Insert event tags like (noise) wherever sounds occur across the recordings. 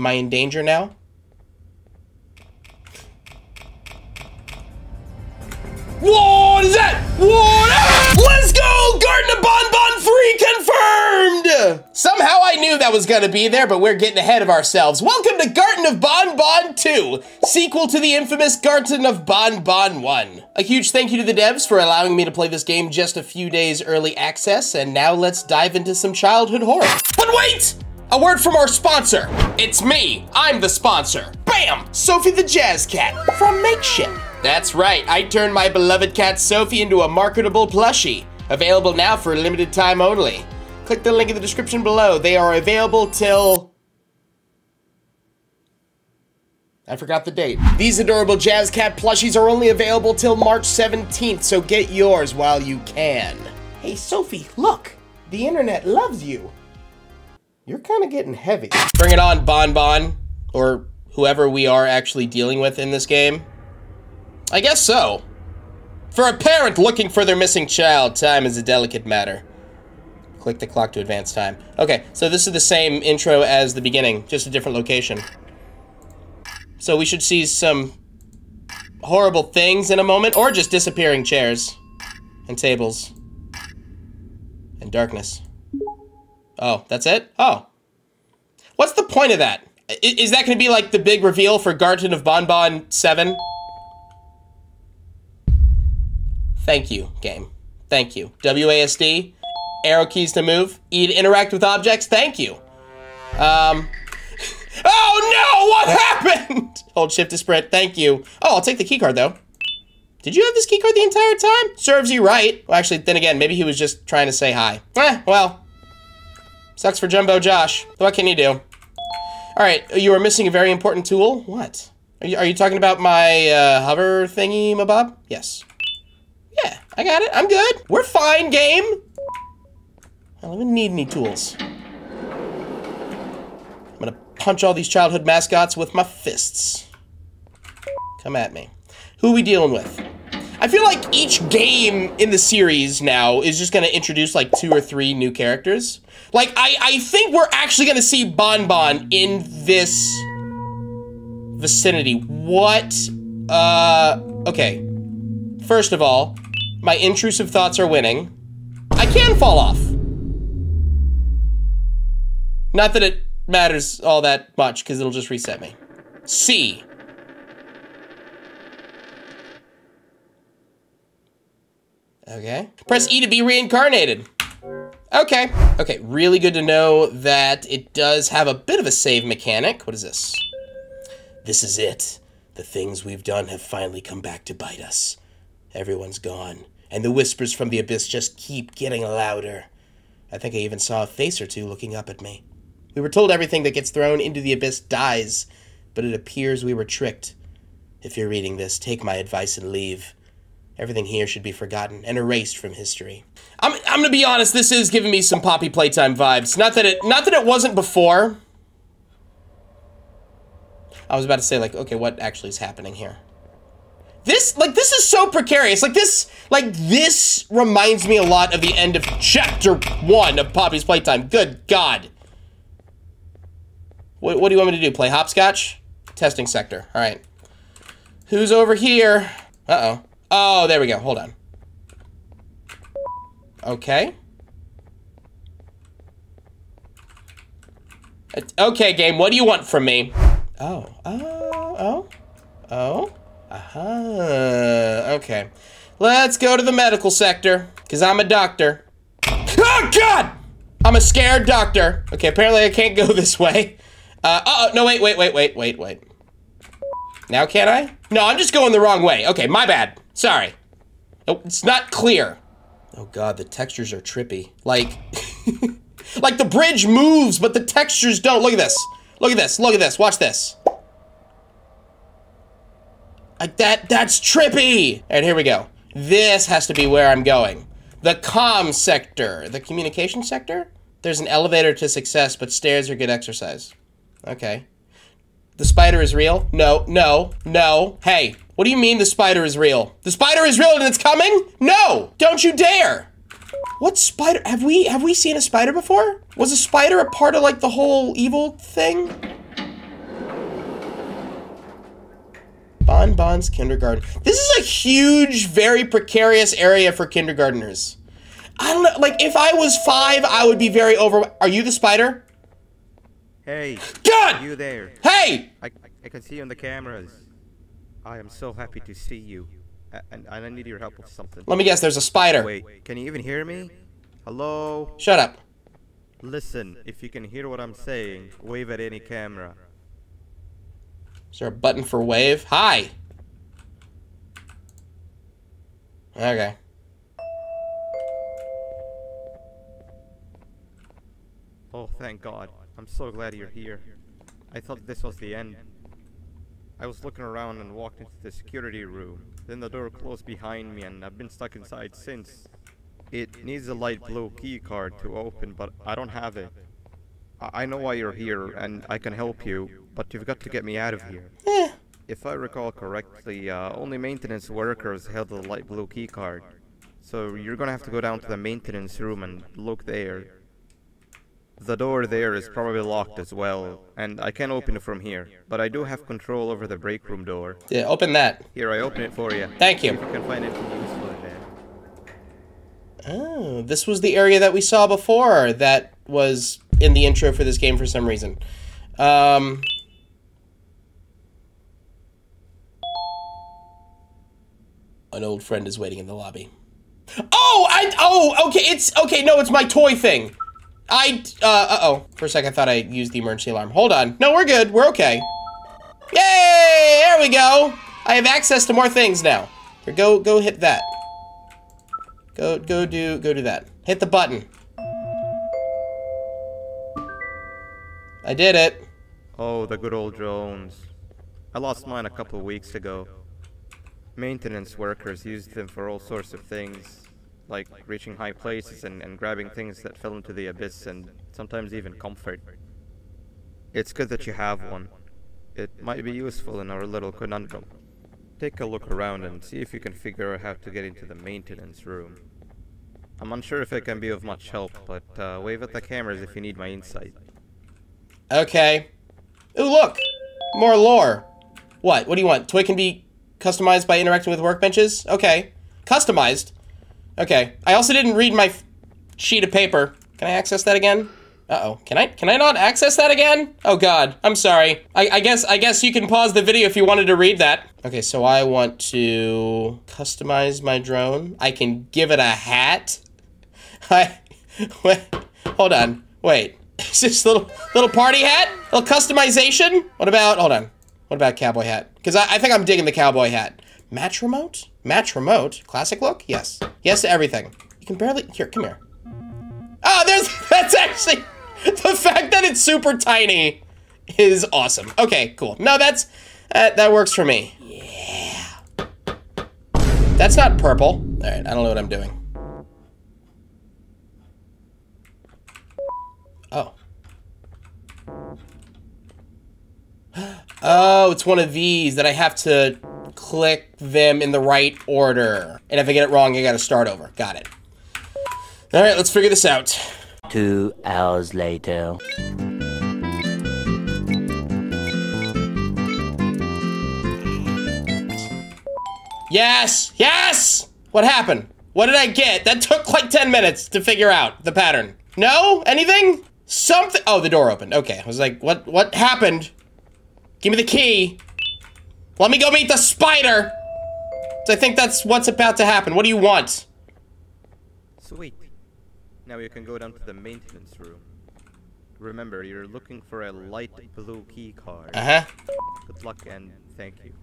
Am I in danger now? What is that? What? Let's go! Garten of Bon Bon 3 confirmed! Somehow I knew that was gonna be there, but we're getting ahead of ourselves. Welcome to Garten of Banban 2, sequel to the infamous Garten of Banban 1. A huge thank you to the devs for allowing me to play this game just a few days early access, and now let's dive into some childhood horror. But wait! A word from our sponsor. It's me. I'm the sponsor. Bam! Sophie the Jazz Cat from Makeship. That's right. I turned my beloved cat Sophie into a marketable plushie. Available now for a limited time only. Click the link in the description below. They are available till... I forgot the date. These adorable Jazz Cat plushies are only available till March 17th, so get yours while you can. Hey, Sophie, look. The internet loves you. You're kind of getting heavy. Bring it on, Banban. Or whoever we are actually dealing with in this game. I guess so. For a parent looking for their missing child, time is a delicate matter. Click the clock to advance time. Okay, so this is the same intro as the beginning, just a different location. So we should see some horrible things in a moment, or just disappearing chairs and tables and darkness. Oh, that's it? Oh. What's the point of that? Is that going to be like the big reveal for Garten of Banban 7? Thank you, game. Thank you. WASD, arrow keys to move, E to interact with objects, thank you. Um, (laughs) oh no, what (laughs) happened? Hold shift to sprint, thank you. Oh, I'll take the keycard though. Did you have this keycard the entire time? Serves you right. Well, actually, then again, maybe he was just trying to say hi. Eh, well, sucks for Jumbo Josh. What can you do? All right, you are missing a very important tool. What? Are you, are you talking about my uh, hover thingy, Mabob? Yes. Yeah, I got it. I'm good. We're fine, game. I don't even need any tools. I'm gonna punch all these childhood mascots with my fists. Come at me. Who are we dealing with? I feel like each game in the series now is just gonna introduce like two or three new characters. Like, I, I think we're actually gonna see Banban in this vicinity. What? Uh, okay. First of all, my intrusive thoughts are winning. I can fall off. Not that it matters all that much, because it'll just reset me. C. Okay. Press E to be reincarnated. Okay. Okay, really good to know that it does have a bit of a save mechanic. What is this? This is it. The things we've done have finally come back to bite us. Everyone's gone, and the whispers from the abyss just keep getting louder. I think I even saw a face or two looking up at me. We were told everything that gets thrown into the abyss dies, but it appears we were tricked. If you're reading this, take my advice and leave. Everything here should be forgotten and erased from history. I'm, I'm gonna be honest, this is giving me some Poppy Playtime vibes. Not that it not that it wasn't before. I was about to say, like, okay, what actually is happening here? This, like, this is so precarious. Like, this, like, this reminds me a lot of the end of chapter one of Poppy's Playtime. Good God. What, what do you want me to do? Play hopscotch? Testing sector. All right. Who's over here? Uh-oh. Oh, there we go. Hold on. Okay. Okay, game, what do you want from me? Oh, oh, oh, oh. uh-huh, okay. Let's go to the medical sector, because I'm a doctor. Oh, God! I'm a scared doctor. Okay, apparently I can't go (laughs) this way. Uh, uh oh, no, wait, wait, wait, wait, wait, wait. Now can I? No, I'm just going the wrong way. Okay, my bad. Sorry. Oh, it's not clear. Oh god, the textures are trippy. Like, (laughs) like the bridge moves, but the textures don't. Look at this. Look at this. Look at this. Watch this. Like that, that's trippy. Right, here we go. This has to be where I'm going. The comm sector. The communication sector? There's an elevator to success, but stairs are good exercise. Okay. The spider is real? No, no, no. Hey, what do you mean the spider is real? The spider is real and it's coming? No! Don't you dare! What spider? Have we have we seen a spider before? Was a spider a part of like the whole evil thing? Banban's kindergarten. This is a huge, very precarious area for kindergarteners. I don't know. Like, if I was five, I would be very over. Are you the spider? Hey. God! You there? Hey! I, I can see you on the cameras. I am so happy to see you. And, and I need your help with something. Let me guess. There's a spider. Wait, can you even hear me? Hello? Shut up. Listen, if you can hear what I'm saying, wave at any camera. Is there a button for wave? Hi. Okay. Oh, thank God. I'm so glad you're here. I thought this was the end. I was looking around and walked into the security room. Then the door closed behind me and I've been stuck inside since. It needs a light blue key card to open, but I don't have it. I I know why you're here and I can help you, but you've got to get me out of here. Eh. If I recall correctly, uh, only maintenance workers held the light blue key card. So you're gonna have to go down to the maintenance room and look there. The door there is probably locked as well, and I can't open it from here, but I do have control over the break room door. Yeah, open that. Here, I open it for you. Thank you. You can find anything useful in there. Oh, this was the area that we saw before that was in the intro for this game for some reason. Um, an old friend is waiting in the lobby. Oh, I oh okay, it's okay. No, it's my toy thing. I uh oh. For a second, I thought I used the emergency alarm. Hold on. No, we're good. We're okay. Yay! There we go. I have access to more things now. Here, go go hit that. Go go do go do that. Hit the button. I did it. Oh, the good old drones. I lost mine a couple of weeks ago. Maintenance workers used them for all sorts of things, like reaching high places and, and grabbing things that fell into the abyss and sometimes even comfort. It's good that you have one. It might be useful in our little conundrum. Take a look around and see if you can figure out how to get into the maintenance room. I'm unsure if it can be of much help, but uh, wave at the cameras if you need my insight. Okay. Ooh, look! More lore. What? What do you want? Toy can be customized by interacting with workbenches? Okay. Customized? Okay. I also didn't read my sheet of paper. Can I access that again? Uh-oh. Can I can I not access that again? Oh god. I'm sorry. I, I guess I guess you can pause the video if you wanted to read that. Okay, so I want to customize my drone. I can give it a hat. (laughs) I wait, hold on. Wait. (laughs) Is this little little party hat? Little customization? What about hold on. What about cowboy hat? Because I, I think I'm digging the cowboy hat. Match remote? Match remote? Classic look? Yes. Yes to everything. You can barely here, come here. Oh, there's (laughs) that's actually the fact that it's super tiny is awesome. Okay, cool. No, that's that that works for me. Yeah. That's not purple. All right, I don't know what I'm doing. Oh. (gasps) Oh, it's one of these that I have to click them in the right order. And if I get it wrong, I gotta start over. Got it. All right, let's figure this out. Two hours later. Yes! Yes! What happened? What did I get? That took like 10 minutes to figure out the pattern. No? Anything? Something. Oh, the door opened. Okay. I was like, what what happened? Give me the key. Let me go meet the spider. I think that's what's about to happen. What do you want? Sweet. Now you can go down to the maintenance room. Remember, you're looking for a light blue key card. Uh-huh. Good luck and thank you.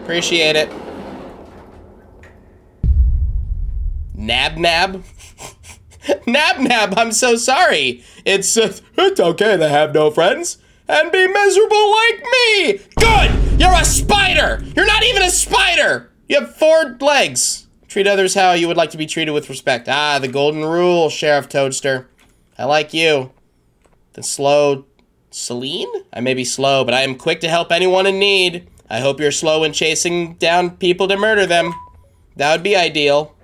Appreciate it. Nabnab. (laughs) Nabnab, I'm so sorry. It's uh, it's okay to have no friends and be miserable like me. Good. You're a spider. You're not even a spider. You have four legs. Treat others how you would like to be treated with respect. Ah, the golden rule, Sheriff Toadster. I like you. The slow Seline? I may be slow, but I am quick to help anyone in need. I hope you're slow in chasing down people to murder them. That would be ideal.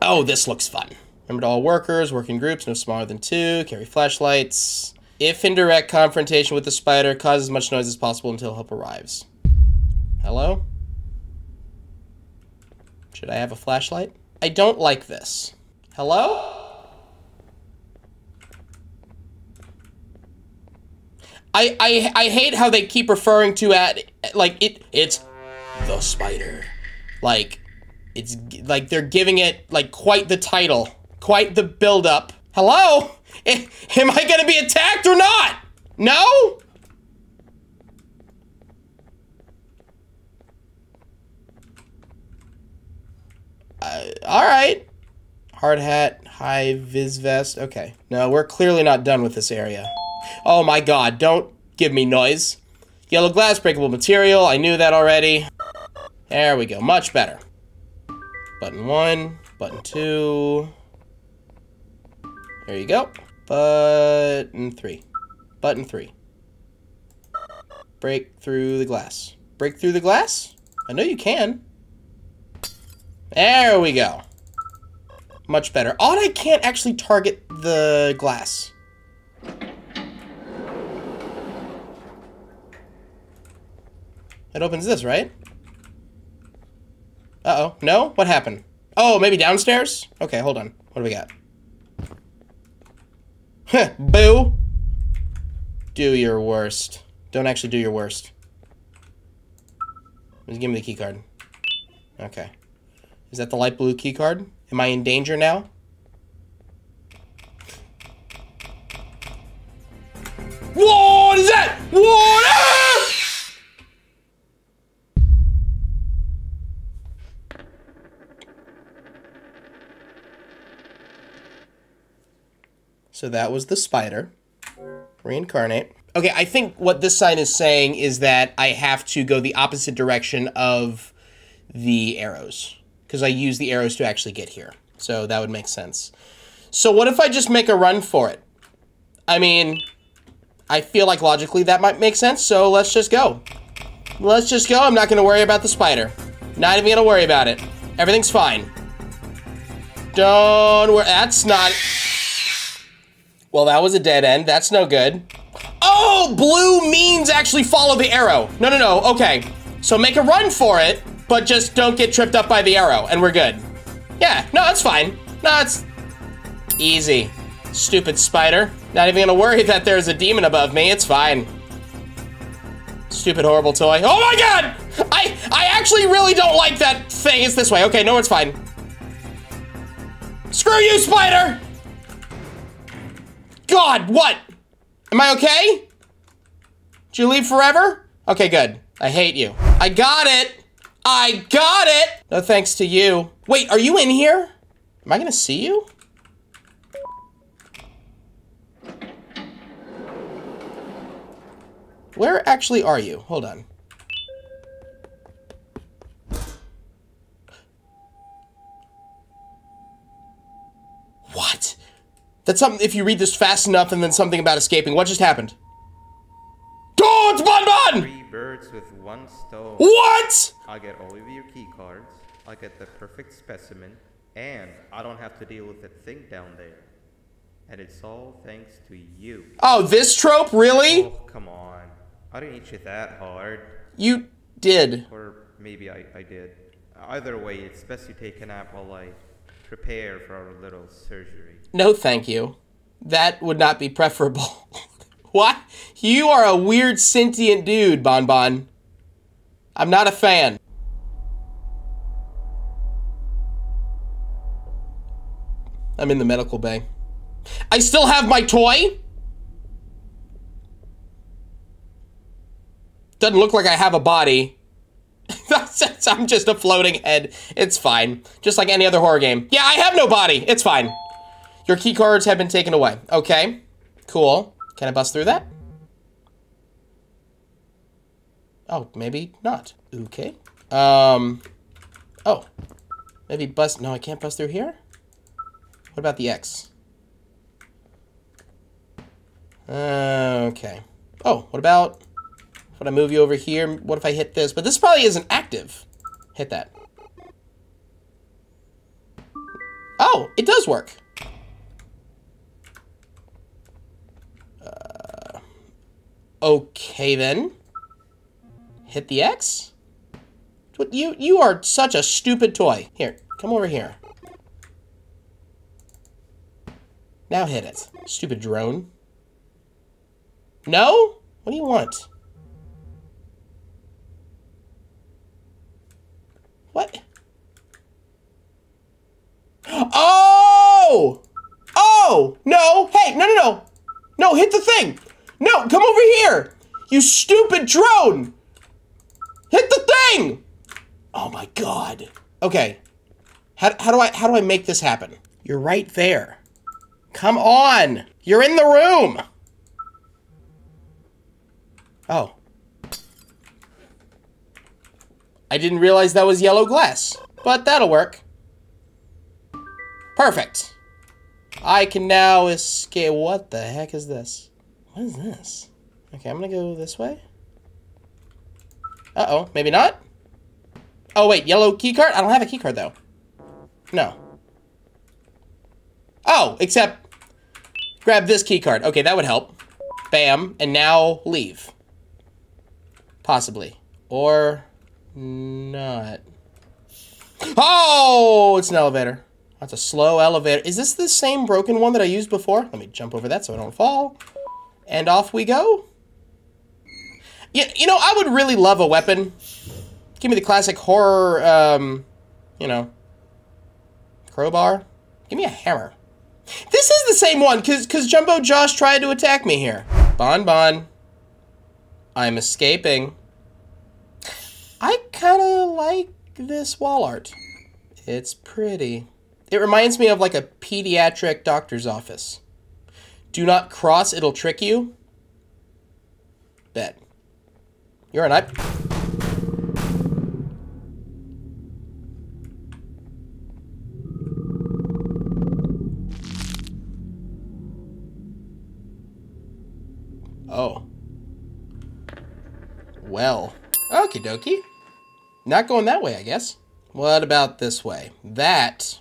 Oh, this looks fun. Remember to all workers, work in groups, no smaller than two, carry flashlights. If in direct confrontation with the spider, cause as much noise as possible until help arrives. Hello? Should I have a flashlight? I don't like this. Hello? I, I I hate how they keep referring to at like it it's the spider. Like it's like they're giving it like quite the title, quite the build up. Hello? (laughs) Am I going to be attacked or not? No? Uh, all right. Hard hat, high vis vest. Okay. No, we're clearly not done with this area. Oh my god, don't give me noise. Yellow glass, breakable material. I knew that already. There we go. Much better. Button one, button two. There you go. Button three. Button three. Break through the glass. Break through the glass? I know you can. There we go. Much better. Odd I can't actually target the glass. It opens this, right? Uh-oh. No? What happened? Oh, maybe downstairs? Okay, hold on. What do we got? Boo! Do your worst. Don't actually do your worst. Just give me the key card. Okay. Is that the light blue key card? Am I in danger now? What is that? What? So that was the spider. Reincarnate. Okay, I think what this sign is saying is that I have to go the opposite direction of the arrows. Because I use the arrows to actually get here. So that would make sense. So what if I just make a run for it? I mean, I feel like logically that might make sense, so let's just go. Let's just go. I'm not going to worry about the spider. Not even going to worry about it. Everything's fine. Don't worry. That's not... Well, that was a dead end. That's no good. Oh, blue means actually follow the arrow. No, no, no. Okay. So make a run for it, but just don't get tripped up by the arrow, and we're good. Yeah, no, that's fine. No, it's easy. Stupid spider. Not even gonna worry that there's a demon above me. It's fine. Stupid, horrible toy. Oh my god! I, I actually really don't like that thing. It's this way. Okay, no, it's fine. Screw you, spider! God, what? Am I okay? Did you leave forever? Okay, good. I hate you. I got it! I got it! No thanks to you. Wait, are you in here? Am I gonna see you? Where actually are you? Hold on. What? That's something, if you read this fast enough and then something about escaping. What just happened? Oh, it's Banban! Three birds with one stone. What? I get all of your key cards. I get the perfect specimen, and I don't have to deal with that thing down there. And it's all thanks to you. Oh, this trope? Really? Oh, come on. I didn't hit you that hard. You did. Or maybe I, I did. Either way, it's best you take a nap while I prepare for our little surgery. No, thank you. That would not be preferable. (laughs) what? You are a weird sentient dude, Banban. I'm not a fan. I'm in the medical bay. I still have my toy? Doesn't look like I have a body. (laughs) (laughs) I'm just a floating head. It's fine. Just like any other horror game. Yeah, I have no body. It's fine. Your key cards have been taken away. Okay. Cool. Can I bust through that? Oh, maybe not. Okay. Um. Oh. Maybe bust. No, I can't bust through here? What about the X? Uh, okay. Oh, what about... If I move you over here, what if I hit this? But this probably isn't active. Hit that. Oh, it does work. Uh, Okay then. Hit the X? You you are such a stupid toy. Here, come over here. Now hit it. Stupid drone. No? What do you want? What? Oh! Oh! No! Hey, no, no, no! No, hit the thing! No, come over here! You stupid drone! Hit the thing! Oh my god. Okay. How, how do I how do I make this happen? You're right there. Come on! You're in the room! Oh. I didn't realize that was yellow glass, but that'll work. Perfect. I can now escape. What the heck is this? What is this? Okay, I'm gonna go this way. Uh-oh, maybe not? Oh, wait, yellow keycard? I don't have a keycard, though. No. Oh, except grab this keycard. Okay, that would help. Bam, and now leave. Possibly. Or not. Oh, it's an elevator. That's a slow elevator. Is this the same broken one that I used before? Let me jump over that so I don't fall. And off we go. Yeah, you know, I would really love a weapon. Give me the classic horror, um, you know, crowbar. Give me a hammer. This is the same one, because cause Jumbo Josh tried to attack me here. Banban. I'm escaping. I kind of like this wall art. It's pretty. It reminds me of like a pediatric doctor's office. Do not cross, it'll trick you. Bet. You're an I. dokie. Not going that way, I guess. What about this way? That.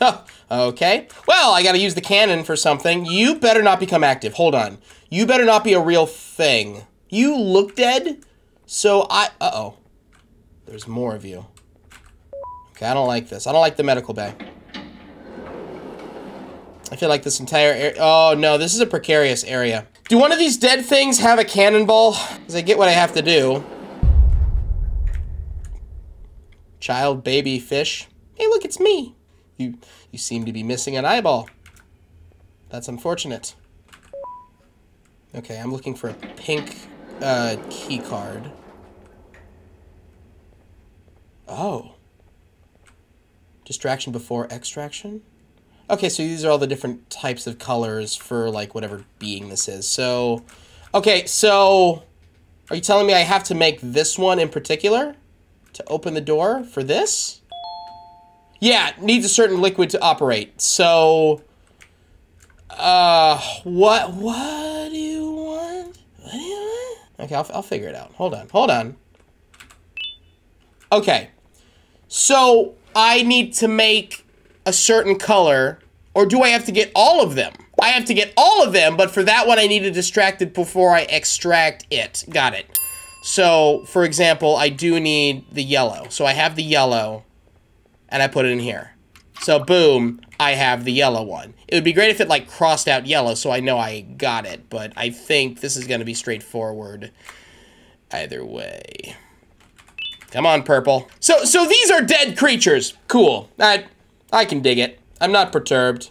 (laughs) okay. Well, I gotta use the cannon for something. You better not become active. Hold on. You better not be a real thing. You look dead, so I... Uh-oh. There's more of you. Okay, I don't like this. I don't like the medical bay. I feel like this entire area... Oh, no, this is a precarious area. Do one of these dead things have a cannonball? Because I get what I have to do. Child, baby, fish. Hey, look, it's me. You, you seem to be missing an eyeball. That's unfortunate. Okay, I'm looking for a pink uh, key card. Oh. Distraction before extraction? Okay, so these are all the different types of colors for, like, whatever being this is. So, okay, so... Are you telling me I have to make this one in particular? To open the door for this? Yeah, needs a certain liquid to operate. So... Uh, what, what do you want? What do you want? Okay, I'll, I'll figure it out. Hold on, hold on. Okay. So, I need to make a certain color, or do I have to get all of them? I have to get all of them, but for that one I need to distract it before I extract it. Got it. So, for example, I do need the yellow. So I have the yellow, and I put it in here. So boom, I have the yellow one. It would be great if it like crossed out yellow so I know I got it, but I think this is going to be straightforward either way. Come on, purple. So so these are dead creatures. Cool. I I can dig it. I'm not perturbed.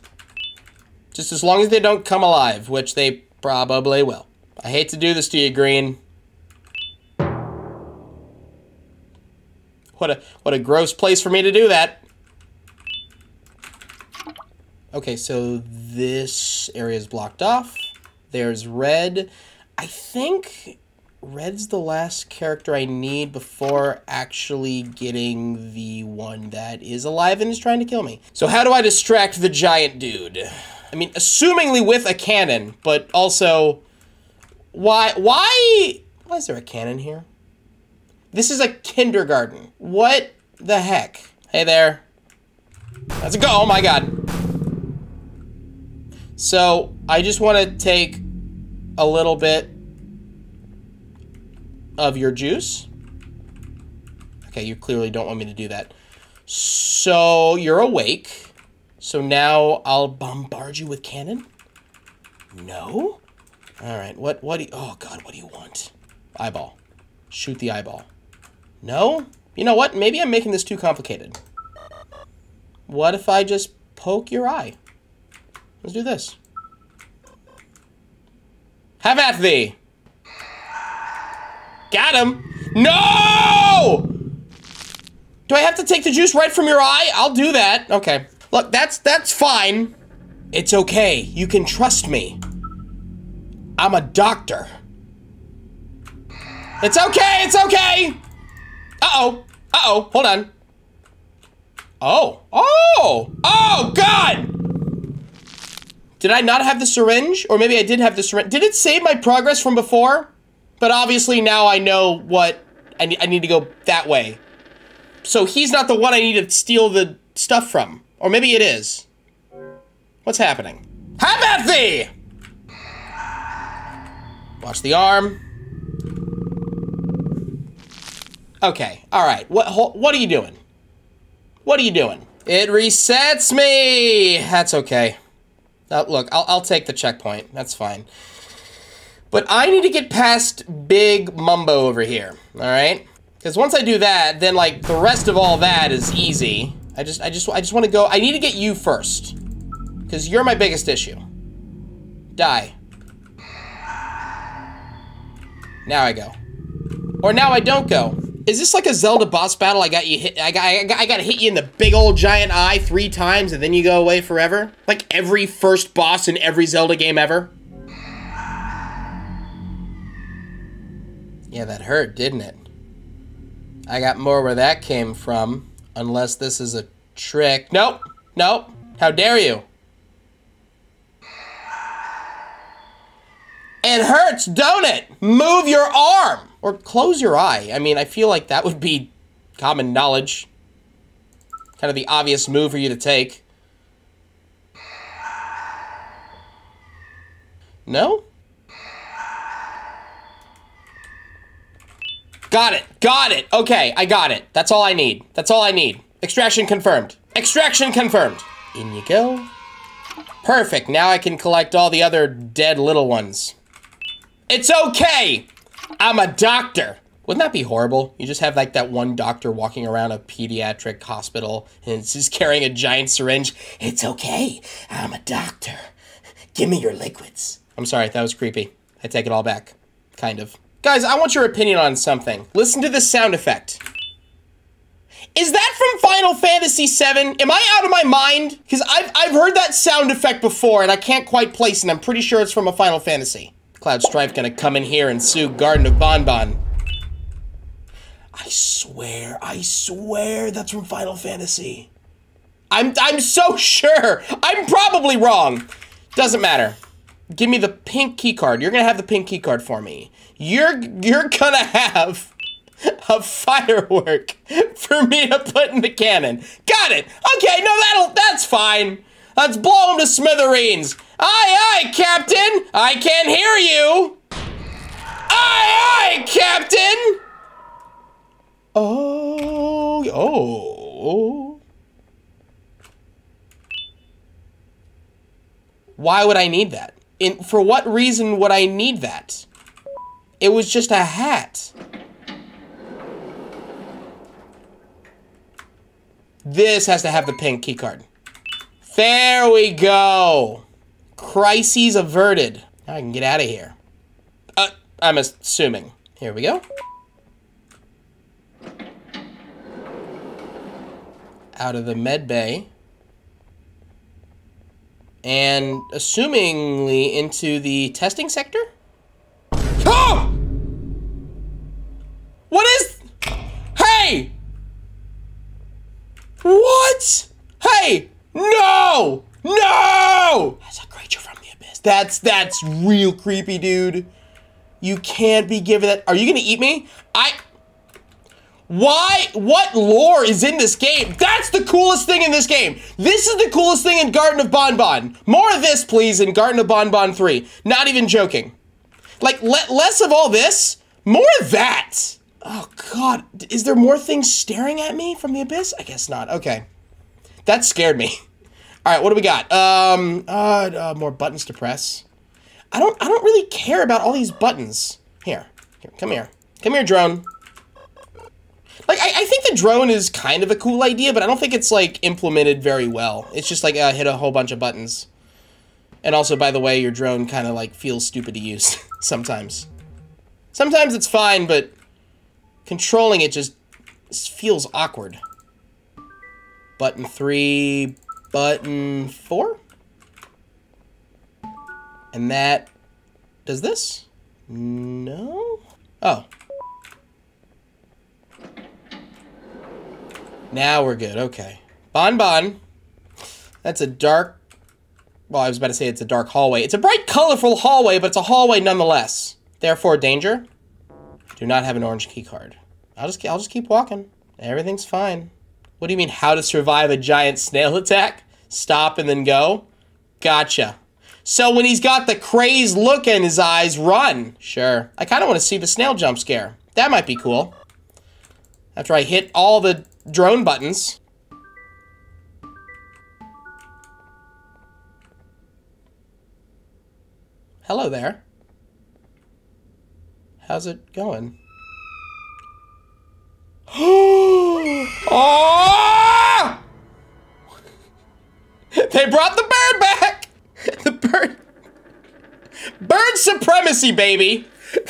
Just as long as they don't come alive, which they probably will. I hate to do this to you, Green. What a what a gross place for me to do that. Okay, so this area is blocked off. There's red. I think Red's the last character I need before actually getting the one that is alive and is trying to kill me. So how do I distract the giant dude? I mean, assumingly with a cannon, but also... Why, why, why is there a cannon here? This is a kindergarten. What the heck? Hey there. Let's go. Oh my god. So I just want to take a little bit of your juice. Okay, you clearly don't want me to do that. So you're awake. So now I'll bombard you with cannon? No? Alright, what what do you oh god, what do you want? Eyeball. Shoot the eyeball. No? You know what? Maybe I'm making this too complicated. What if I just poke your eye? Let's do this. Have at thee! Got him! No! Do I have to take the juice right from your eye? I'll do that. Okay. Look, that's that's fine. It's okay. You can trust me. I'm a doctor. It's okay, it's okay! Uh-oh. Uh-oh, hold on. Oh. Oh! Oh, God! Did I not have the syringe? Or maybe I did have the syringe. Did it save my progress from before? But obviously now I know what... I, I need to go that way. So he's not the one I need to steal the stuff from. Or maybe it is. What's happening? Have at thee! Watch the arm. Okay, alright. What, what are you doing? What are you doing? It resets me! That's okay. Uh, look, I'll, I'll take the checkpoint. That's fine. But I need to get past Big Mumbo over here, alright? Because once I do that, then like the rest of all that is easy. I just, I just, I just want to go. I need to get you first, because you're my biggest issue. Die. Now I go, or now I don't go. Is this like a Zelda boss battle? I got you hit. I got, I got, I got to hit you in the big old giant eye three times, and then you go away forever. Like every first boss in every Zelda game ever. Yeah, that hurt, didn't it? I got more where that came from. Unless this is a trick. Nope. Nope. How dare you? It hurts, don't it? Move your arm! Or close your eye. I mean, I feel like that would be common knowledge. Kind of the obvious move for you to take. No? Got it. Got it. Okay, I got it. That's all I need. That's all I need. Extraction confirmed. Extraction confirmed. In you go. Perfect. Now I can collect all the other dead little ones. It's okay. I'm a doctor. Wouldn't that be horrible? You just have like that one doctor walking around a pediatric hospital and just carrying a giant syringe. It's okay. I'm a doctor. Give me your liquids. I'm sorry, that was creepy. I take it all back. Kind of. Guys, I want your opinion on something. Listen to this sound effect. Is that from Final Fantasy VII? Am I out of my mind? Because I've, I've heard that sound effect before and I can't quite place it. I'm pretty sure it's from a Final Fantasy. Cloud Strife gonna come in here and sue Garden of Banban. I swear, I swear that's from Final Fantasy. I'm, I'm so (laughs) sure. I'm probably wrong. Doesn't matter. Give me the pink key card. You're gonna have the pink key card for me. You're you're gonna have a firework for me to put in the cannon. Got it. Okay, no, that'll that's fine. Let's blow him to smithereens. Aye, aye, Captain. I can't hear you. Aye, aye, Captain. Oh, oh. Why would I need that? In, for what reason would I need that? It was just a hat. This has to have the pink keycard. There we go. Crises averted. Now I can get out of here. Uh, I'm assuming. Here we go. Out of the med bay and assumingly into the testing sector? Oh! What is... Hey! What? Hey! No! No! That's a creature from the abyss. That's, that's real creepy, dude. You can't be given that. Are you gonna eat me? I... Why? What lore is in this game? That's the coolest thing in this game. This is the coolest thing in Garden of Banban. More of this, please, in Garden of Banban 3. Not even joking. Like, le less of all this, more of that. Oh, God. Is there more things staring at me from the abyss? I guess not. Okay. That scared me. (laughs) All right, what do we got? Um, uh, uh, more buttons to press. I don't, I don't really care about all these buttons. Here, here come here. Come here, drone. Like, I, I, think the drone is kind of a cool idea, but I don't think it's, like, implemented very well. It's just, like, uh, hit a whole bunch of buttons. And also, by the way, your drone kind of, like, feels stupid to use (laughs) sometimes. Sometimes it's fine, but controlling it just feels awkward. Button 3, button 4? And that does this? No? Oh. Now we're good. Okay. Banban. That's a dark... Well, I was about to say it's a dark hallway. It's a bright, colorful hallway, but it's a hallway nonetheless. Therefore, danger. Do not have an orange key card. I'll just, I'll just keep walking. Everything's fine. What do you mean, how to survive a giant snail (laughs) attack? Stop and then go? Gotcha. So when he's got the crazed look in his eyes, run. Sure. I kind of want to see the snail jump scare. That might be cool. After I hit all the drone buttons. Hello there. How's it going? (gasps) oh! (laughs) They brought the bird back! (laughs) The bird... Bird supremacy, baby! (laughs)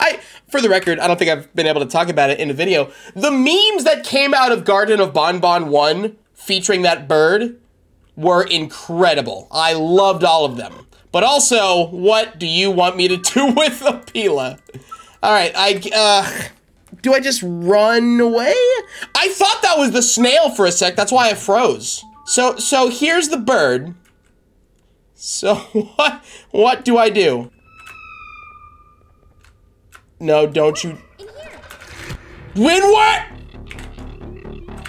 I, for the record, I don't think I've been able to talk about it in a video. The memes that came out of Garden of Banban 1 featuring that bird were incredible. I loved all of them. But also, what do you want me to do with Opila? All right, I, uh, do I just run away? I thought that was the snail for a sec. That's why I froze. So, so here's the bird. So (laughs) what, what do I do? No, don't you. Win what?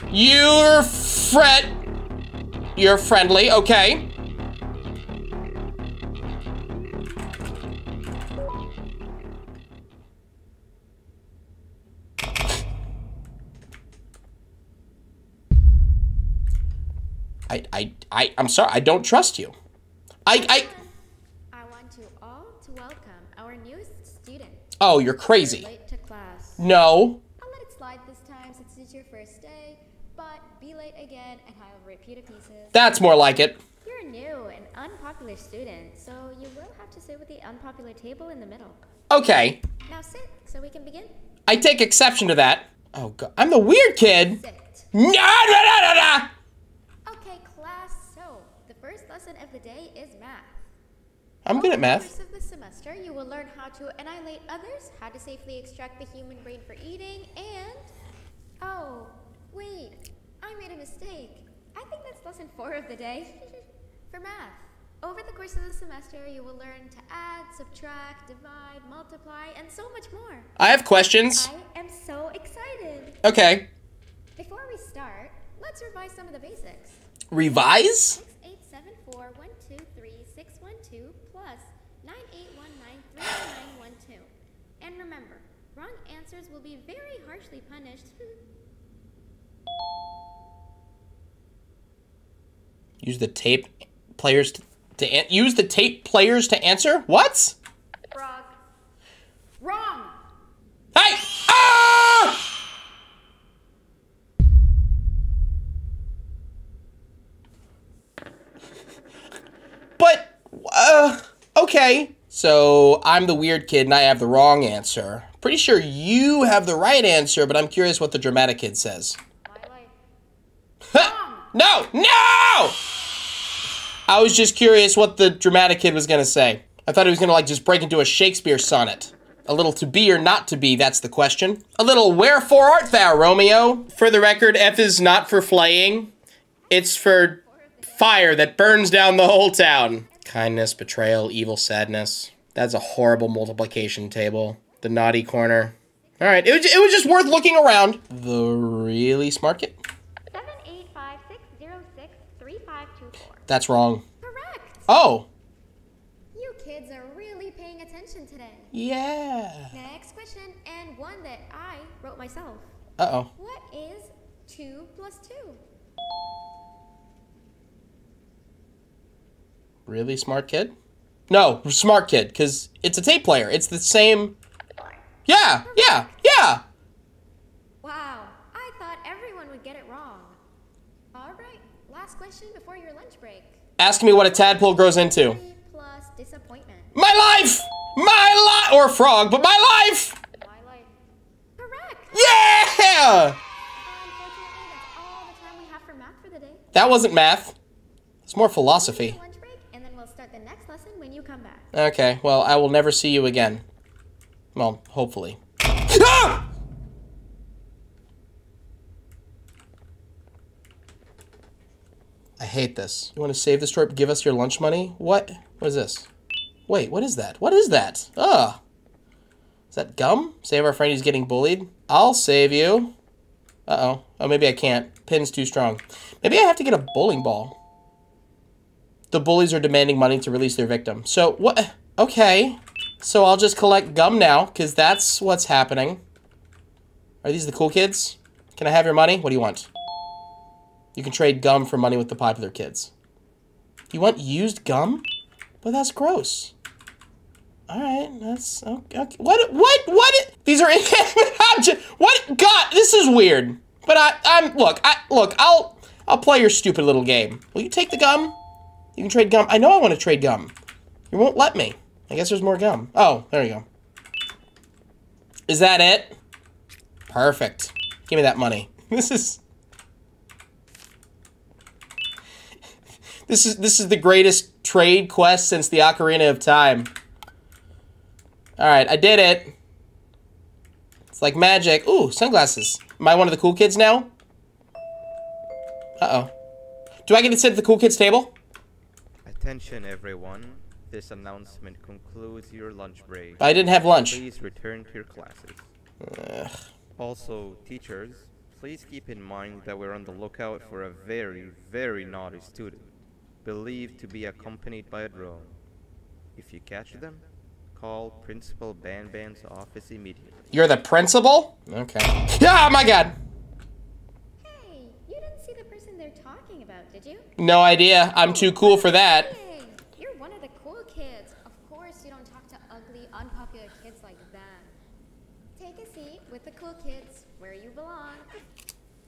You're fret. You're friendly, okay. I, I, I, I'm sorry, I don't trust you. I, I, I want you all to welcome our newest student. Oh, you're crazy. Late to class. No. I'll let it slide this time since it's your first day, but be late again and I'll rip you to pieces. That's more like it. You're a new and unpopular student, so you will have to sit with the unpopular table in the middle. Okay. Now sit so we can begin. I take exception to that. Oh god, I'm the weird kid. Sit. Nah, nah, nah, nah, nah. I'm good at math. Over. The course of the semester, you will learn how to annihilate others, how to safely extract the human brain for eating, and oh, wait, I made a mistake. I think that's lesson four of the day. (laughs) for math. Over the course of the semester, you will learn to add, subtract, divide, multiply, and so much more. I have questions. I am so excited. Okay. Before we start, let's revise some of the basics. Revise? 68741236112 981939912. And remember, wrong answers will be very harshly punished. (laughs) Use the tape players to, to use the tape players to answer? What? Frog. Wrong! Hey! Ah! (laughs) But, uh, okay. So, I'm the weird kid and I have the wrong answer. Pretty sure you have the right answer, but I'm curious what the dramatic kid says. No! No! I was just curious what the dramatic kid was gonna say. I thought he was gonna like just break into a Shakespeare sonnet. A little to be or not to be, that's the question. A little wherefore art thou, Romeo? For the record, F is not for flaying. It's for fire that burns down the whole town. Kindness, betrayal, evil, sadness. That's a horrible multiplication table. The naughty corner. All right, it was, it was just worth looking around. The really smart kid. Seven eight five six zero six three five two four. That's wrong. Correct. Oh, You kids are really paying attention today. yeah. Next question, and one that I wrote myself. Uh oh. What is two plus two? Really smart kid? No, smart kid, because it's a tape player. It's the same. Yeah, yeah, yeah. Wow, I thought everyone would get it wrong. All right, last question before your lunch break. Ask me what a tadpole grows into. Plus disappointment. My life! My life! Or frog, but my life! My life. Correct. Yeah! Unfortunately, that's all the time we have for math for the day. That wasn't math. It's more philosophy. Come back. Okay, well, I will never see you again. Well, hopefully. Ah! I hate this. You want to save the story? Give us your lunch money? What? What is this? Wait, what is that? What is that? Ugh. Is that gum? Save our friend, he's getting bullied. I'll save you. Uh-oh. Oh, maybe I can't. Pin's too strong. Maybe I have to get a bowling ball. The bullies are demanding money to release their victim. So, what? Okay. So I'll just collect gum now, because that's what's happening. Are these the cool kids? Can I have your money? What do you want? You can trade gum for money with the popular kids. You want used gum? But that's gross. All right, that's okay. okay. What? What? What? These are (laughs) inanimate objects. What? God, this is weird. But I, I'm look. I look. I'll, I'll play your stupid little game. Will you take the gum? You can trade gum. I know I want to trade gum. You won't let me. I guess there's more gum. Oh, there you go. Is that it? Perfect. Give me that money. (laughs) This is. This is this is the greatest trade quest since the Ocarina of Time. Alright, I did it. It's like magic. Ooh, sunglasses. Am I one of the cool kids now? Uh-oh. Do I get to sit at the cool kids table? Attention everyone. This announcement concludes your lunch break. I didn't have lunch. Please return to your classes. Also, teachers, please keep in mind that we're on the lookout for a very, very naughty student, believed to be accompanied by a drone. If you catch them, call Principal Banban's office immediately. You're the principal? Okay. Yeah, my god. Hey, you didn't see the person they're talking about, did you? No idea. I'm too cool for that. Hey, you're one of the cool kids. Of course, you don't talk to ugly, unpopular kids like that. Take a seat with the cool kids where you belong.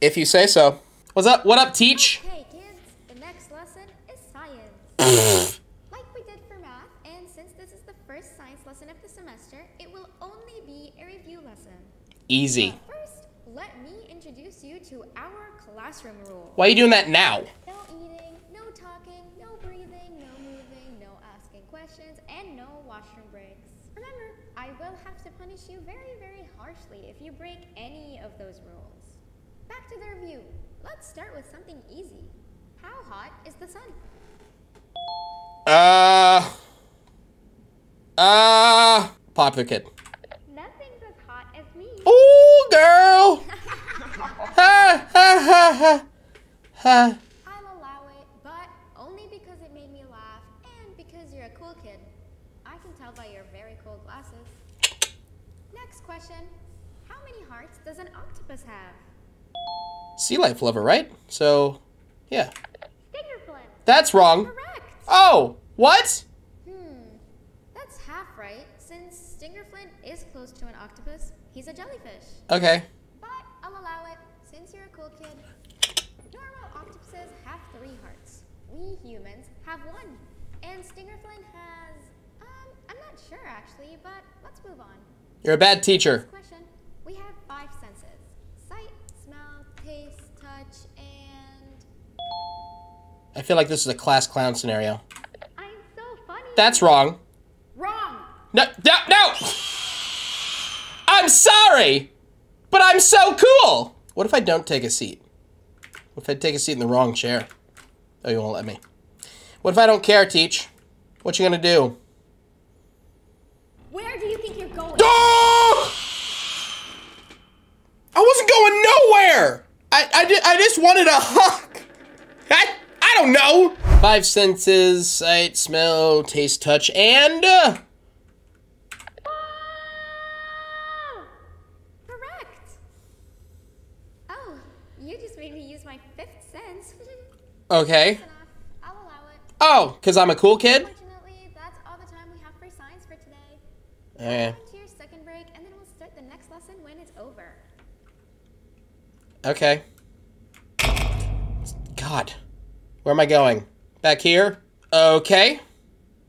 If you say so. What's up? What up, teach? Okay, kids, the next lesson is science. (laughs) like we did for math, and since this is the first science lesson of the semester, it will only be a review lesson. Easy. But first, let me introduce you to our classroom rule. Why are you doing that now? Let's start with something easy. How hot is the sun? Uh. Uh. Popular kid. Nothing's as hot as me. Ooh, girl. (laughs) ha, ha, ha, ha. Ha. I'll allow it, but only because it made me laugh and because you're a cool kid. I can tell by your very cool glasses. Next question. How many hearts does an octopus have? Sea life lover, right? So, yeah. Stinger Flynn. That's wrong. Correct. Oh, what? Hmm. That's half right, since Stinger Flynn is close to an octopus. He's a jellyfish. Okay. But I'll allow it, since you're a cool kid. Normal octopuses have three hearts. We humans have one. And Stinger Stingerflint has. Um, I'm not sure actually, but let's move on. You're a bad teacher. I feel like this is a class clown scenario. I'm so funny. That's wrong. wrong. No, no, no! I'm sorry, but I'm so cool! What if I don't take a seat? What if I take a seat in the wrong chair? Oh, you won't let me. What if I don't care, Teach? What you gonna do? Where do you think you're going? Oh! I, wasn't going nowhere! I, ju- I just wanted a hug. I, I don't know. Five senses, sight, smell, taste, touch, and, uh, Correct. Oh, you just made me use my fifth sense. (laughs) okay. I'll allow it. Oh, because I'm a cool kid? Unfortunately, that's all the time we have for science for today. To your second break, and then we'll start the next lesson when it's over. okay. God. Where am I going? Back here? Okay.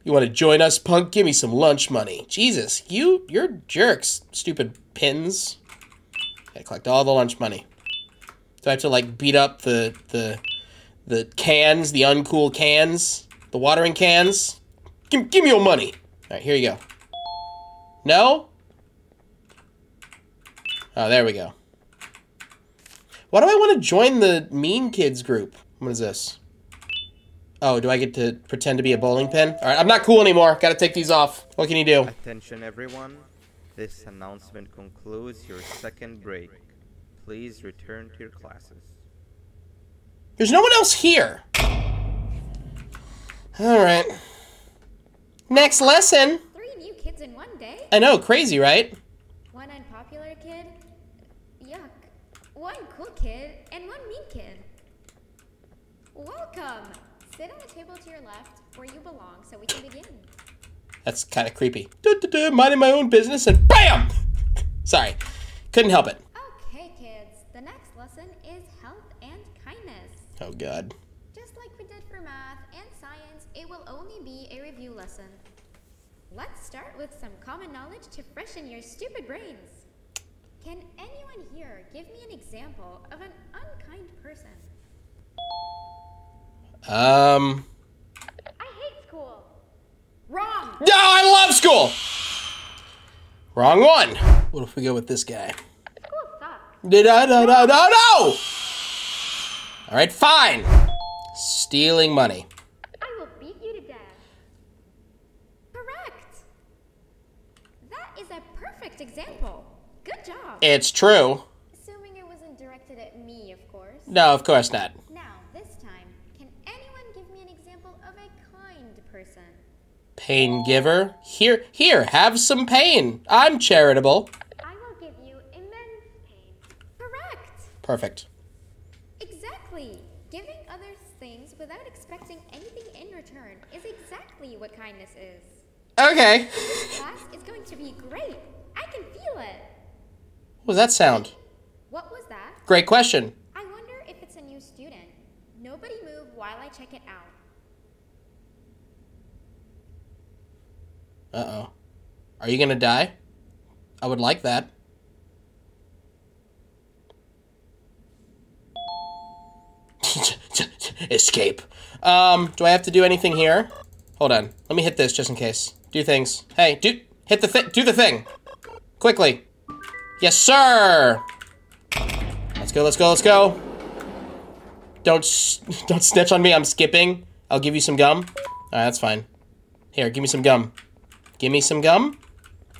You want to join us, punk? Give me some lunch money. Jesus, you, you're jerks. Stupid pins. Okay, collect all the lunch money. Do I have to, like, beat up the, the, the cans, the uncool cans? The watering cans? Give, give me your money. All right, here you go. No? Oh, there we go. Why do I want to join the mean kids group? What is this? Oh, do I get to pretend to be a bowling pin? All right, I'm not cool anymore. Got to take these off. What can you do? Attention everyone. This announcement concludes your second break. Please return to your classes. There's no one else here. All right. Next lesson. Three new kids in one day? I know, crazy, right? One unpopular kid? Yuck. One cool kid and one mean kid. Welcome! Sit on the table to your left where you belong so we can begin. That's kind of creepy. Du-du-du, minding my own business and BAM! (laughs) Sorry, couldn't help it. Okay, kids, the next lesson is health and kindness. Oh God. Just like we did for math and science, it will only be a review lesson. Let's start with some common knowledge to freshen your stupid brains. Can anyone here give me an example of an unkind person? Um. I. Wrong! No, I love school. Wrong one. What if we go with this guy? School sucks. No, no, no, no, no, no! All right, fine. Stealing money. I will beat you to death. Correct! That is a perfect example. Good job. It's true. Assuming it wasn't directed at me, of course. No, of course not. Pain giver. Here, here, have some pain. I'm charitable. I will give you immense pain. Correct! Perfect. Exactly! Giving others things without expecting anything in return is exactly what kindness is. Okay. Class is going to be great. I can feel it. What was that sound? What was that? Great question. I wonder if it's a new student. Nobody move while I check it out. Uh oh. Are you gonna die? I would like that. (laughs) Escape. Um, do I have to do anything here? Hold on. Let me hit this just in case. Do things. Hey, do hit the thing. Do the thing. Quickly. Yes, sir. Let's go. Let's go. Let's go. Don't (laughs) don't snitch on me. I'm skipping. I'll give you some gum. All right, that's fine. Here, give me some gum. Give me some gum.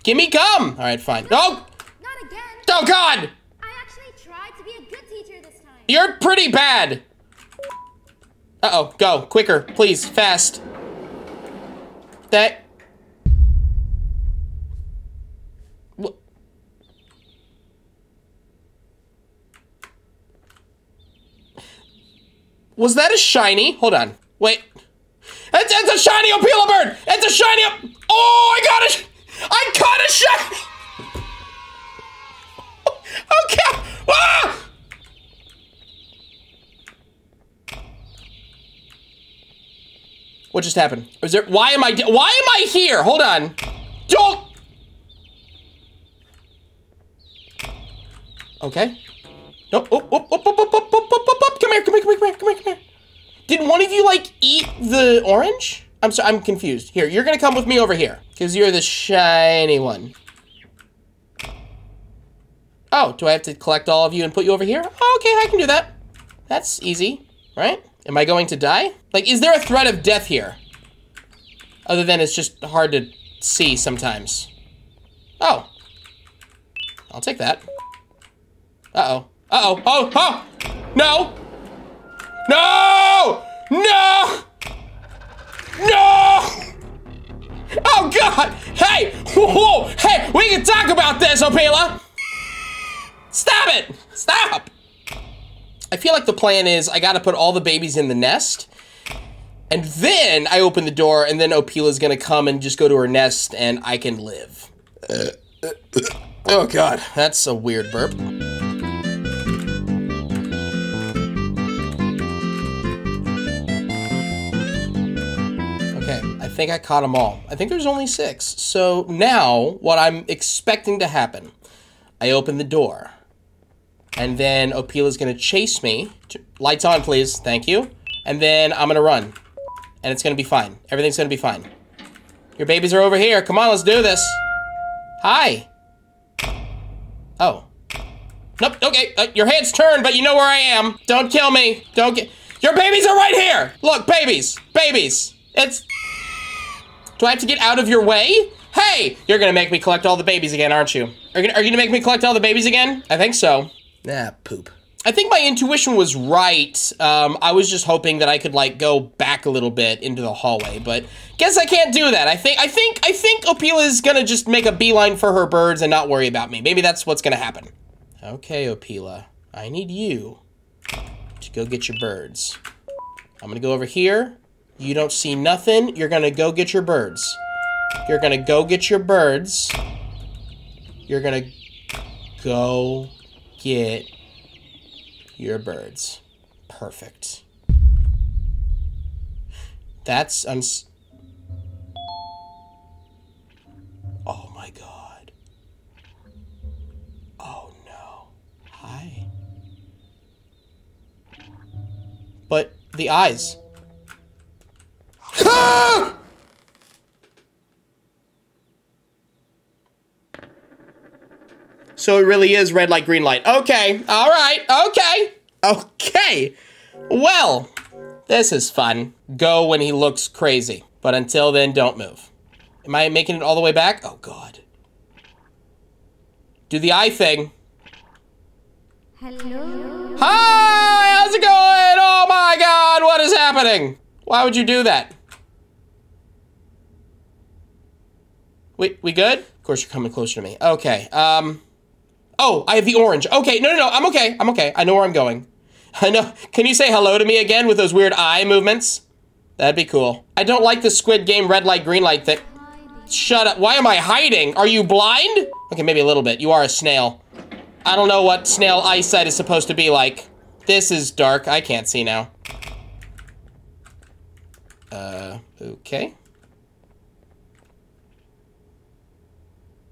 Give me gum. All right, fine. Oh, Not again! oh God! I actually tried to be a good teacher this time. You're pretty bad. Uh oh, go quicker, please, fast. That. Wha- Was that a shiny? Hold on. Wait. It's, it's a shiny Opila bird! It's a shiny Oh, I got it! I caught a shiny! Okay! Ah! What just happened? Is there? Why am I? Why am I here? Hold on. Don't. Okay. Nope. Oh, oh, oh, oh, oh, oh, oh, oh, oh, oh. Come here. Come here. Come here. Come here. Come here. Did one of you like eat the orange? I'm sorry. I'm confused. Here, you're gonna come with me over here because you're the shiny one. Oh, do I have to collect all of you and put you over here? Okay, I can do that. That's easy, right? Am I going to die? Like, is there a threat of death here? Other than it's just hard to see sometimes. Oh. I'll take that. Uh-oh. Uh-oh. Oh, oh! No! No! No! No! Oh, God! Hey! Whoa! Hey, we can talk about this, Opila! Stop it! Stop! I feel like the plan is I gotta put all the babies in the nest, and then I open the door, and then Opila's gonna come and just go to her nest, and I can live. Uh, uh, uh, oh god, that's a weird burp. Think I caught them all. I think there's only six. So now, what I'm expecting to happen, I open the door, and then Opila's gonna chase me. Lights on, please. Thank you. And then I'm gonna run and it's gonna be fine. Everything's gonna be fine. Your babies are over here. Come on, let's do this. Hi. Oh. Nope, okay, uh, your head's turned, but you know where I am. Don't kill me. Don't get- Your babies are right here! Look, babies, babies. It's- Do I have to get out of your way? Hey, you're gonna make me collect all the babies again, aren't you? Are you gonna, are you gonna make me collect all the babies again? I think so. Nah, poop. I think my intuition was right. Um, I was just hoping that I could like go back a little bit into the hallway, but guess I can't do that. I think I think I think Opila is gonna just make a beeline for her birds and not worry about me. Maybe that's what's gonna happen. Okay, Opila, I need you to go get your birds. I'm gonna go over here. You don't see nothing. You're gonna go get your birds. You're gonna go get your birds. You're gonna go get your birds. Perfect. That's uns- Oh my god. Oh no. Hi. But the eyes. Ah! So it really is red light, green light. Okay, all right, okay, okay. Well, this is fun. Go when he looks crazy. But until then, don't move. Am I making it all the way back? Oh, God. Do the eye thing. Hello? Hi, how's it going? Oh my God, what is happening? Why would you do that? We, we good? Of course, you're coming closer to me. Okay, um... Oh, I have the orange. Okay, no, no, no, I'm okay. I'm okay. I know where I'm going. (laughs) I know. Can you say hello to me again with those weird eye movements? That'd be cool. I don't like the Squid Game red light, green light thing. Shut up. Why am I hiding? Are you blind? Okay, maybe a little bit. You are a snail. I don't know what snail eyesight is supposed to be like. This is dark. I can't see now. Uh, okay.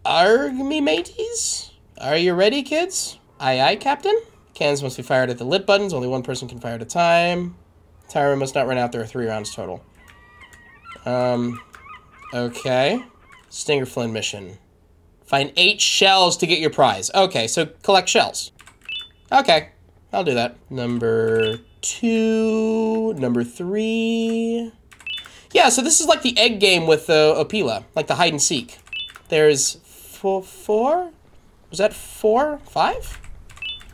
Army mateys? Are you ready, kids? Aye, aye, Captain. Cannons must be fired at the lit buttons. Only one person can fire at a time. Timer must not run out. There are three rounds total. Um, okay. Stinger Flynn mission. Find eight shells to get your prize. Okay, so collect shells. Okay, I'll do that. Number two, number three. Yeah, so this is like the egg game with uh, Opila, like the hide and seek. There's four, four? Was that four? Five?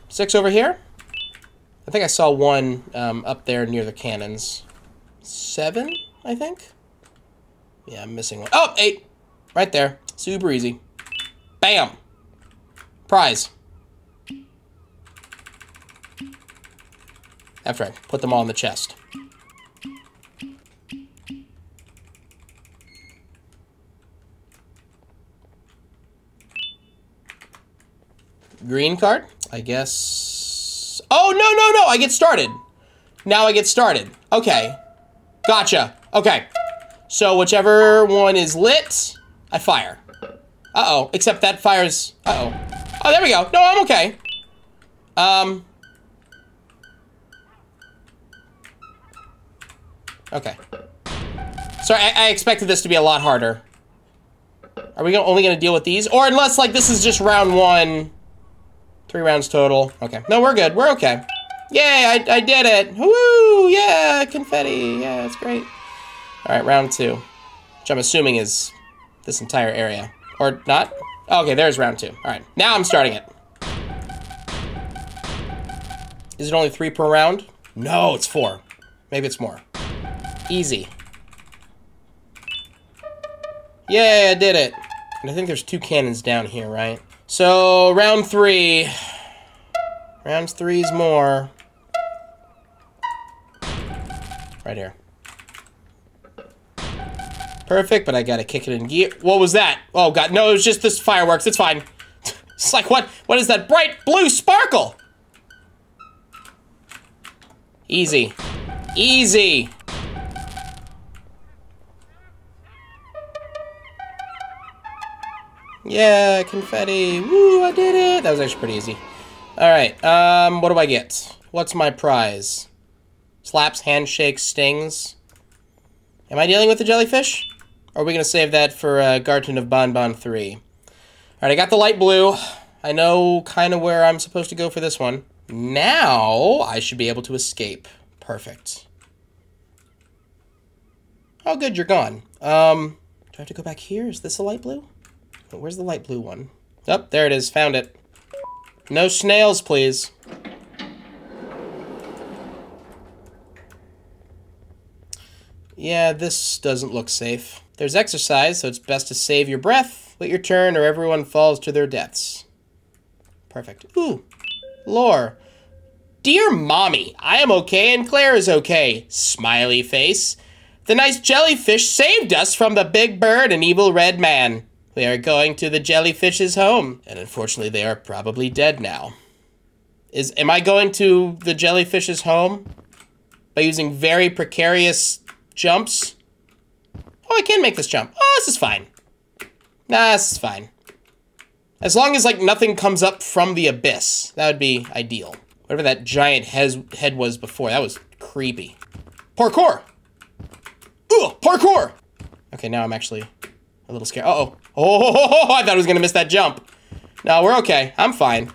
Six over here? I think I saw one um, up there near the cannons. Seven, I think? Yeah, I'm missing one. Oh, eight! Right there. Super easy. Bam! Prize. After I put them all in the chest. Green card? I guess... Oh, no, no, no! I get started. Now I get started. Okay. Gotcha. Okay. So whichever one is lit, I fire. Uh-oh. Except that fires... Uh-oh. Oh, there we go. No, I'm okay. Um... Okay. Sorry, I, I expected this to be a lot harder. Are we only gonna deal with these? Or unless, like, this is just round one... Three rounds total. Okay. No, we're good. We're okay. Yay, I, I did it. Woo! Yeah, confetti. Yeah, that's great. All right, round two. Which I'm assuming is this entire area. Or not? Okay, there's round two. All right, now I'm starting it. Is it only three per round? No, it's four. Maybe it's more. Easy. Yay, I did it. And I think there's two cannons down here, right? So, round three. Round three's more. Right here. Perfect, but I gotta kick it in gear. What was that? Oh god, no, it was just this fireworks. It's fine. (laughs) It's like, what? What is that bright blue sparkle? Easy. Easy. Yeah, confetti. Woo, I did it. That was actually pretty easy. Alright, um, what do I get? What's my prize? Slaps, handshakes, stings. Am I dealing with the jellyfish? Or are we going to save that for uh, Garten of Banban 3? Alright, I got the light blue. I know kind of where I'm supposed to go for this one. Now, I should be able to escape. Perfect. Oh, good, you're gone. Um, do I have to go back here? Is this a light blue? Where's the light blue one? Oh, there it is. Found it. No snails, please. Yeah, this doesn't look safe. There's exercise, so it's best to save your breath, wait your turn, or everyone falls to their deaths. Perfect. Ooh, lore. Dear Mommy, I am okay and Claire is okay. Smiley face. The nice jellyfish saved us from the big bird and evil red man. We are going to the jellyfish's home, and unfortunately they are probably dead now. Is am I going to the jellyfish's home by using very precarious jumps? Oh, I can make this jump. Oh, this is fine. Nah, this is fine. As long as like nothing comes up from the abyss, that would be ideal. Whatever that giant head was before, that was creepy. Parkour! Ugh, parkour! Okay, now I'm actually little scared. Uh-oh. Oh, (laughs) I thought I was going to miss that jump. No, we're okay. I'm fine.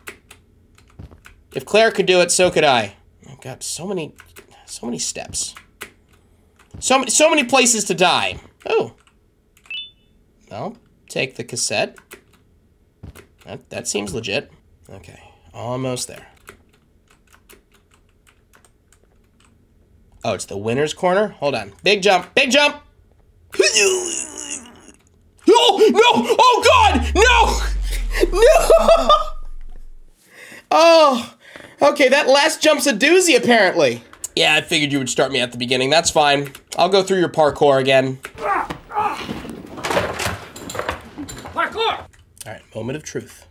If Claire could do it, so could I. Oh, God, so many, so many steps. So many, so many places to die. Oh. Well, take the cassette. That, that seems legit. Okay, almost there. Oh, it's the winner's corner? Hold on. Big jump, big jump! (laughs) Oh, no! Oh, God! No! No! (laughs) Oh, okay, that last jump's a doozy, apparently. Yeah, I figured you would start me at the beginning. That's fine. I'll go through your parkour again. Parkour! All right, moment of truth.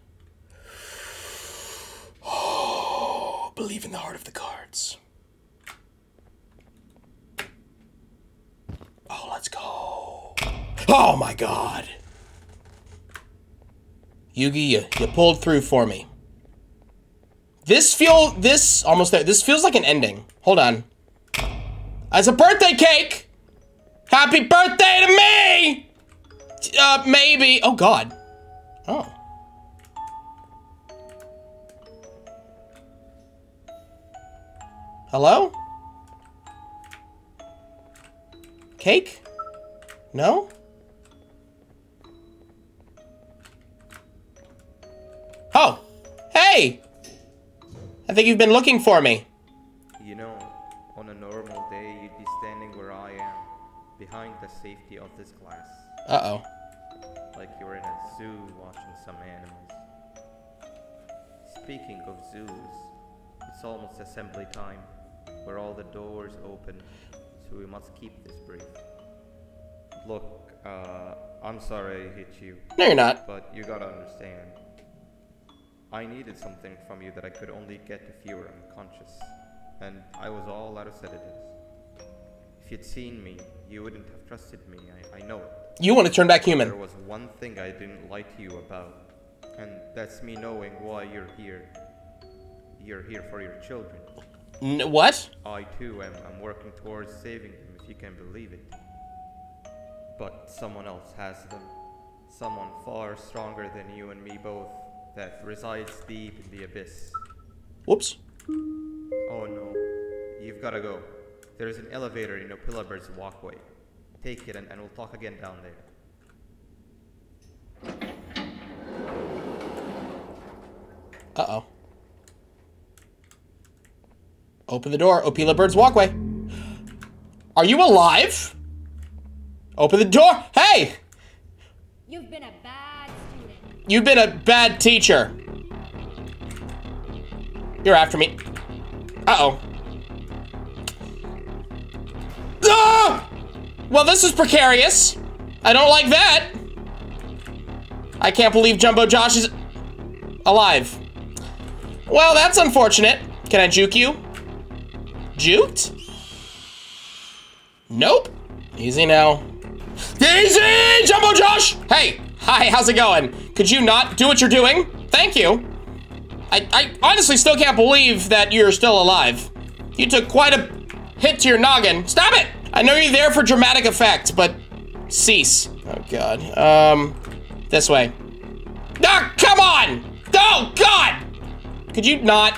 Oh, (gasps) believe in the heart of the cards. Oh, let's go. Oh my god. Yugi, you, you pulled through for me. This feel this almost there. This feels like an ending. Hold on. As a birthday cake. Happy birthday to me. Uh, maybe. Oh God. Oh. Hello? Cake? No? Oh! Hey! I think you've been looking for me. You know, on a normal day, you'd be standing where I am, behind the safety of this glass. Uh-oh. Like you're in a zoo watching some animals. Speaking of zoos, it's almost assembly time, where all the doors open, so we must keep this brief. Look, uh, I'm sorry I hit you, No, you're not. but you gotta understand. I needed something from you that I could only get if you were unconscious, and I was all out of sedatives. If you'd seen me, you wouldn't have trusted me, I, I know it. You want to turn back human. There was one thing I didn't like to you about, and that's me knowing why you're here. You're here for your children. N what? I too am I'm working towards saving them, if you can believe it. But someone else has them. Someone far stronger than you and me both, that resides deep in the abyss. Whoops. Oh no, you've gotta go. There's an elevator in Opila Bird's walkway. Take it and, and we'll talk again down there. Uh-oh. Open the door. Opila Bird's walkway. Are you alive? Open the door. Hey! You've been a bad student. You've been a bad teacher. You're after me. Uh-oh. Ah! Well, this is precarious. I don't like that. I can't believe Jumbo Josh is alive. Well, that's unfortunate. Can I juke you? Juked? Nope. Easy now. Easy, Jumbo Josh! Hey, hi, how's it going? Could you not do what you're doing? Thank you. I, I honestly still can't believe that you're still alive. You took quite a hit to your noggin. Stop it! I know you're there for dramatic effect, but cease. Oh, God. Um, this way. Ah, come on! Oh, God! Could you not?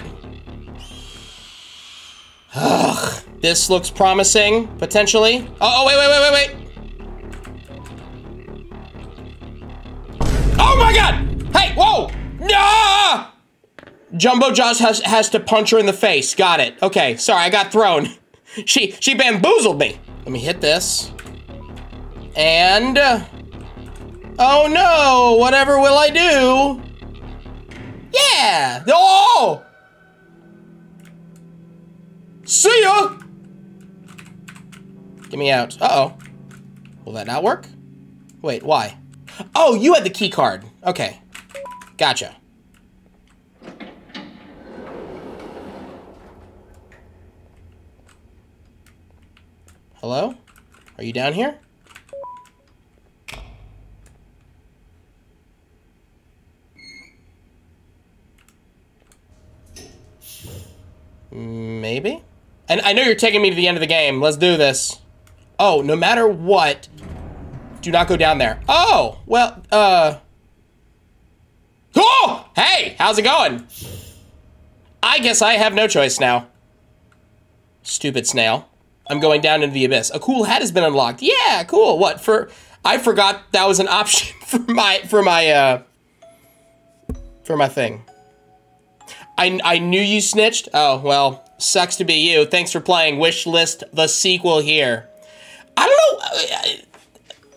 Ugh. This looks promising, potentially. Oh, oh, wait, wait, wait, wait, wait. My god! Hey, whoa! No! Jumbo Josh has, has to punch her in the face. Got it. Okay, sorry, I got thrown. (laughs) She, she bamboozled me. Let me hit this. And... uh, oh no! Whatever will I do? Yeah! Oh! See ya! Get me out. Uh-oh. Will that not work? Wait, why? Oh, you had the key card. Okay. Gotcha. Hello? Are you down here? Maybe? And I know you're taking me to the end of the game. Let's do this. Oh, no matter what, do not go down there. Oh, well, uh... Oh! Hey, how's it going? I guess I have no choice now. Stupid snail. I'm going down into the abyss. A cool hat has been unlocked. Yeah, cool. What, for... I forgot that was an (laughs) option for my, for my, uh... For my thing. I, I knew you snitched. Oh, well, sucks to be you. Thanks for playing Wish List the sequel here. I don't know.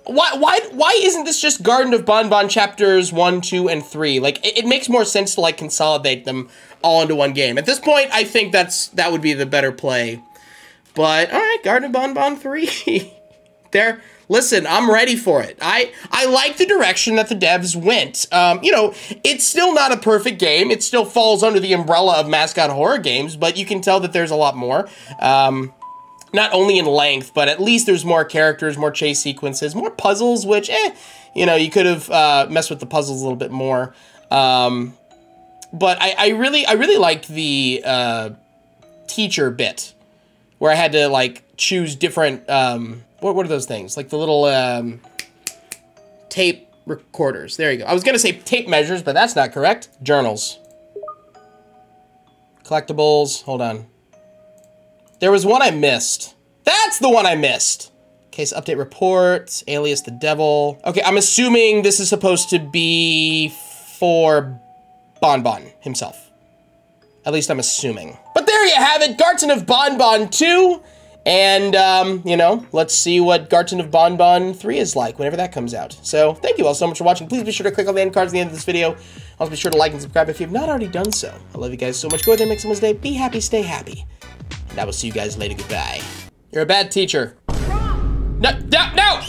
Why, why, why isn't this just Garten of Banban chapters 1, 2, and 3? Like, it, it makes more sense to, like, consolidate them all into one game. At this point, I think that's that would be the better play. But, alright, Garten of Banban 3. (laughs) there listen, I'm ready for it. I I like the direction that the devs went. Um, you know, it's still not a perfect game. It still falls under the umbrella of mascot horror games, but you can tell that there's a lot more. Um, not only in length, but at least there's more characters, more chase sequences, more puzzles, which, eh, you know, you could have uh, messed with the puzzles a little bit more. Um, but I, I really, I really liked the uh, teacher bit, where I had to like choose different. Um, what, what are those things? Like the little um, tape recorders. There you go. I was gonna say tape measures, but that's not correct. Journals. Collectibles. Hold on. There was one I missed. That's the one I missed. Case update report, alias the devil. Okay, I'm assuming this is supposed to be for Banban bon himself. At least I'm assuming. But there you have it, Garten of Banban 2. And, um, you know, let's see what Garten of Banban 3 is like whenever that comes out. So, thank you all so much for watching. Please be sure to click on the end cards at the end of this video. Also, be sure to like and subscribe if you have not already done so. I love you guys so much. Go out there, make someone's day. Be happy, stay happy. I will see you guys later. Goodbye. You're a bad teacher. No, no, no!